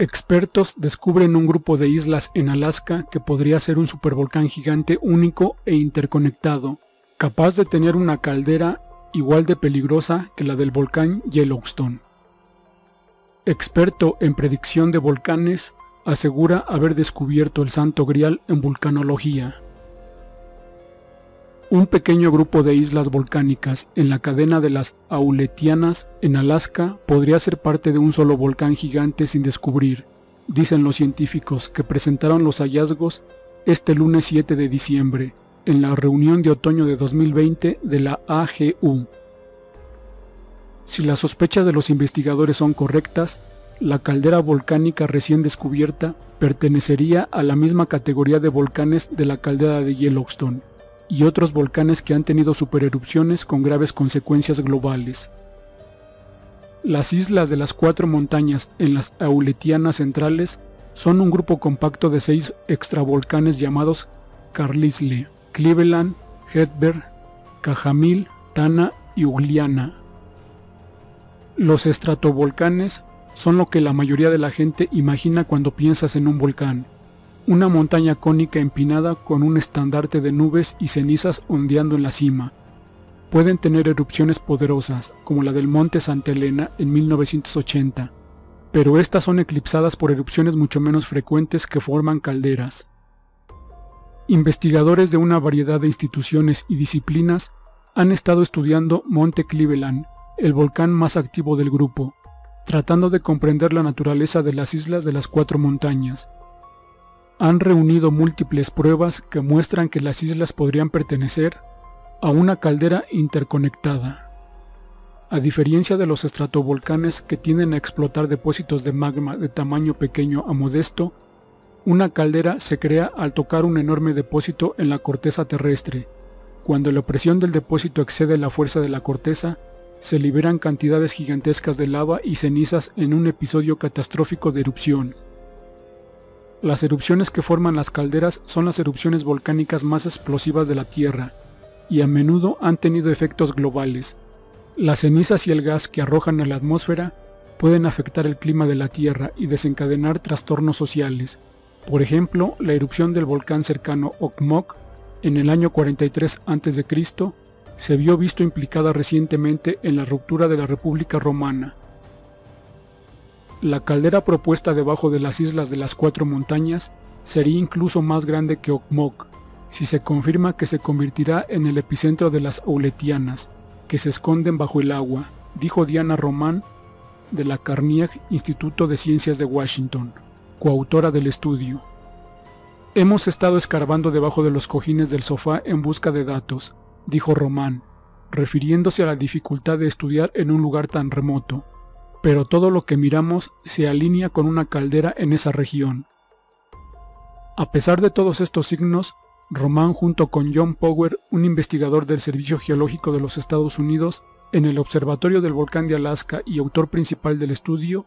Expertos descubren un grupo de islas en Alaska que podría ser un supervolcán gigante único e interconectado, capaz de tener una caldera igual de peligrosa que la del volcán Yellowstone. Experto en predicción de volcanes, asegura haber descubierto el santo grial en vulcanología. Un pequeño grupo de islas volcánicas en la cadena de las Auletianas en Alaska podría ser parte de un solo volcán gigante sin descubrir, dicen los científicos que presentaron los hallazgos este lunes 7 de diciembre en la reunión de otoño de 2020 de la AGU. Si las sospechas de los investigadores son correctas, la caldera volcánica recién descubierta pertenecería a la misma categoría de volcanes de la caldera de Yellowstone y otros volcanes que han tenido supererupciones con graves consecuencias globales. Las islas de las cuatro montañas en las Auletianas centrales son un grupo compacto de seis extravolcanes llamados Carlisle, Cleveland, Hedberg, Cajamil, Tana y Ugliana. Los estratovolcanes son lo que la mayoría de la gente imagina cuando piensas en un volcán una montaña cónica empinada con un estandarte de nubes y cenizas ondeando en la cima. Pueden tener erupciones poderosas, como la del monte Santa Elena en 1980, pero estas son eclipsadas por erupciones mucho menos frecuentes que forman calderas. Investigadores de una variedad de instituciones y disciplinas han estado estudiando Monte Cleveland, el volcán más activo del grupo, tratando de comprender la naturaleza de las islas de las cuatro montañas, han reunido múltiples pruebas que muestran que las islas podrían pertenecer a una caldera interconectada. A diferencia de los estratovolcanes que tienden a explotar depósitos de magma de tamaño pequeño a modesto, una caldera se crea al tocar un enorme depósito en la corteza terrestre. Cuando la presión del depósito excede la fuerza de la corteza, se liberan cantidades gigantescas de lava y cenizas en un episodio catastrófico de erupción. Las erupciones que forman las calderas son las erupciones volcánicas más explosivas de la Tierra, y a menudo han tenido efectos globales. Las cenizas y el gas que arrojan a la atmósfera pueden afectar el clima de la Tierra y desencadenar trastornos sociales. Por ejemplo, la erupción del volcán cercano Okmok en el año 43 a.C. se vio visto implicada recientemente en la ruptura de la República Romana, la caldera propuesta debajo de las islas de las cuatro montañas sería incluso más grande que Okmok, si se confirma que se convertirá en el epicentro de las Auletianas, que se esconden bajo el agua, dijo Diana Román de la Carnegie Instituto de Ciencias de Washington, coautora del estudio. Hemos estado escarbando debajo de los cojines del sofá en busca de datos, dijo Román, refiriéndose a la dificultad de estudiar en un lugar tan remoto pero todo lo que miramos se alinea con una caldera en esa región. A pesar de todos estos signos, Román junto con John Power, un investigador del Servicio Geológico de los Estados Unidos, en el Observatorio del Volcán de Alaska y autor principal del estudio,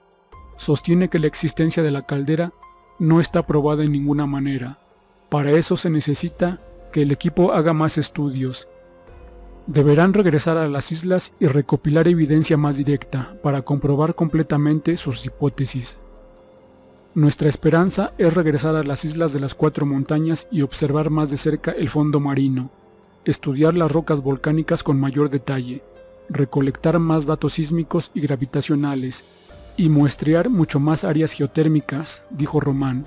sostiene que la existencia de la caldera no está probada en ninguna manera. Para eso se necesita que el equipo haga más estudios Deberán regresar a las islas y recopilar evidencia más directa para comprobar completamente sus hipótesis. Nuestra esperanza es regresar a las islas de las cuatro montañas y observar más de cerca el fondo marino, estudiar las rocas volcánicas con mayor detalle, recolectar más datos sísmicos y gravitacionales, y muestrear mucho más áreas geotérmicas, dijo Román.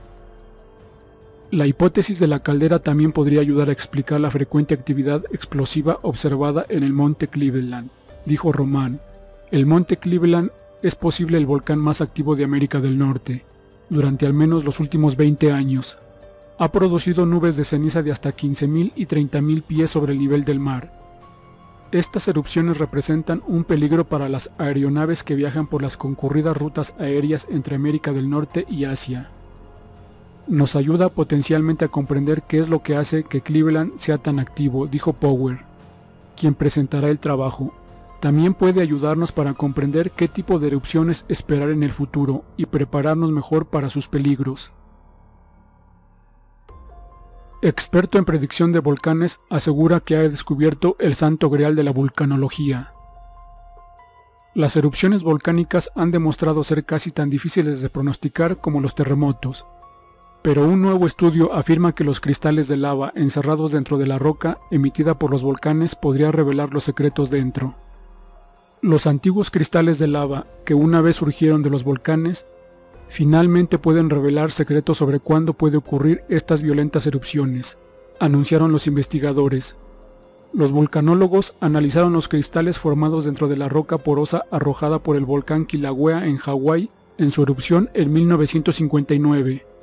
La hipótesis de la caldera también podría ayudar a explicar la frecuente actividad explosiva observada en el monte Cleveland, dijo Román. El monte Cleveland es posible el volcán más activo de América del Norte, durante al menos los últimos 20 años. Ha producido nubes de ceniza de hasta 15.000 y 30.000 pies sobre el nivel del mar. Estas erupciones representan un peligro para las aeronaves que viajan por las concurridas rutas aéreas entre América del Norte y Asia nos ayuda potencialmente a comprender qué es lo que hace que Cleveland sea tan activo, dijo Power, quien presentará el trabajo. También puede ayudarnos para comprender qué tipo de erupciones esperar en el futuro y prepararnos mejor para sus peligros. Experto en predicción de volcanes asegura que ha descubierto el santo grial de la vulcanología. Las erupciones volcánicas han demostrado ser casi tan difíciles de pronosticar como los terremotos, pero un nuevo estudio afirma que los cristales de lava encerrados dentro de la roca emitida por los volcanes podría revelar los secretos dentro. Los antiguos cristales de lava que una vez surgieron de los volcanes finalmente pueden revelar secretos sobre cuándo puede ocurrir estas violentas erupciones, anunciaron los investigadores. Los volcanólogos analizaron los cristales formados dentro de la roca porosa arrojada por el volcán Kilauea en Hawái en su erupción en 1959.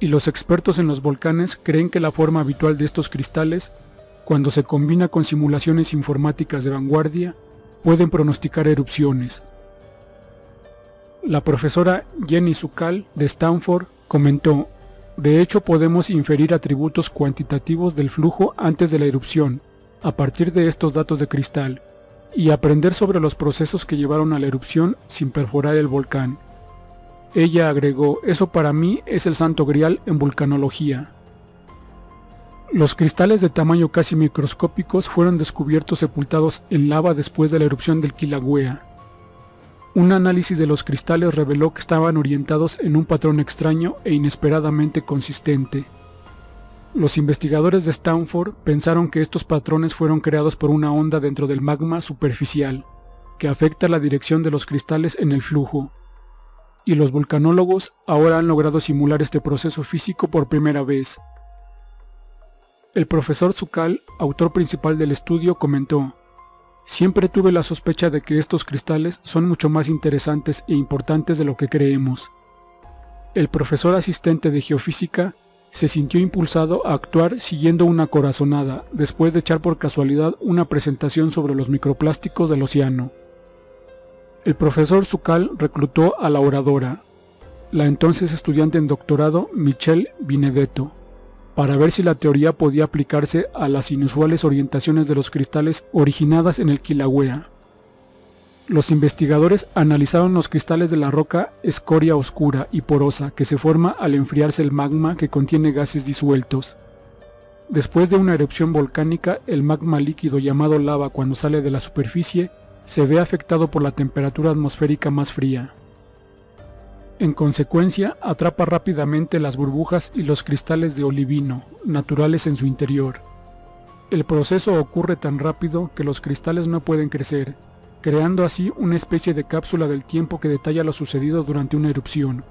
Y los expertos en los volcanes creen que la forma habitual de estos cristales, cuando se combina con simulaciones informáticas de vanguardia, pueden pronosticar erupciones. La profesora Jenny Sukal de Stanford comentó, de hecho podemos inferir atributos cuantitativos del flujo antes de la erupción, a partir de estos datos de cristal, y aprender sobre los procesos que llevaron a la erupción sin perforar el volcán. Ella agregó, eso para mí es el santo grial en vulcanología. Los cristales de tamaño casi microscópicos fueron descubiertos sepultados en lava después de la erupción del Kilauea. Un análisis de los cristales reveló que estaban orientados en un patrón extraño e inesperadamente consistente. Los investigadores de Stanford pensaron que estos patrones fueron creados por una onda dentro del magma superficial, que afecta la dirección de los cristales en el flujo. Y los volcanólogos ahora han logrado simular este proceso físico por primera vez, el profesor Zukal, autor principal del estudio, comentó, Siempre tuve la sospecha de que estos cristales son mucho más interesantes e importantes de lo que creemos. El profesor asistente de geofísica se sintió impulsado a actuar siguiendo una corazonada después de echar por casualidad una presentación sobre los microplásticos del océano. El profesor Zukal reclutó a la oradora, la entonces estudiante en doctorado Michelle Benedetto, para ver si la teoría podía aplicarse a las inusuales orientaciones de los cristales originadas en el Kilauea. Los investigadores analizaron los cristales de la roca escoria oscura y porosa que se forma al enfriarse el magma que contiene gases disueltos. Después de una erupción volcánica, el magma líquido llamado lava cuando sale de la superficie se ve afectado por la temperatura atmosférica más fría. En consecuencia, atrapa rápidamente las burbujas y los cristales de olivino, naturales en su interior. El proceso ocurre tan rápido que los cristales no pueden crecer, creando así una especie de cápsula del tiempo que detalla lo sucedido durante una erupción.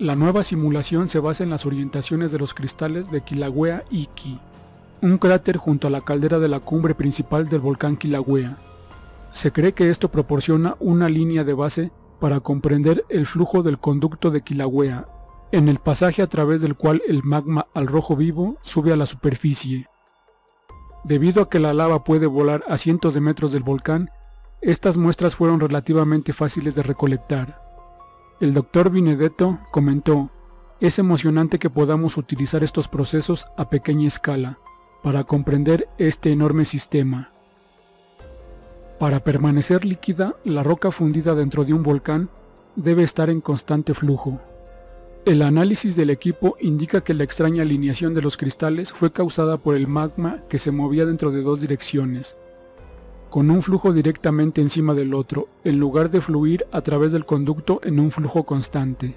La nueva simulación se basa en las orientaciones de los cristales de Kilauea Iki, un cráter junto a la caldera de la cumbre principal del volcán Kilauea. Se cree que esto proporciona una línea de base para comprender el flujo del conducto de Kilauea, en el pasaje a través del cual el magma al rojo vivo sube a la superficie. Debido a que la lava puede volar a cientos de metros del volcán, estas muestras fueron relativamente fáciles de recolectar. El doctor Benedetto comentó, es emocionante que podamos utilizar estos procesos a pequeña escala para comprender este enorme sistema. Para permanecer líquida, la roca fundida dentro de un volcán debe estar en constante flujo. El análisis del equipo indica que la extraña alineación de los cristales fue causada por el magma que se movía dentro de dos direcciones, con un flujo directamente encima del otro, en lugar de fluir a través del conducto en un flujo constante.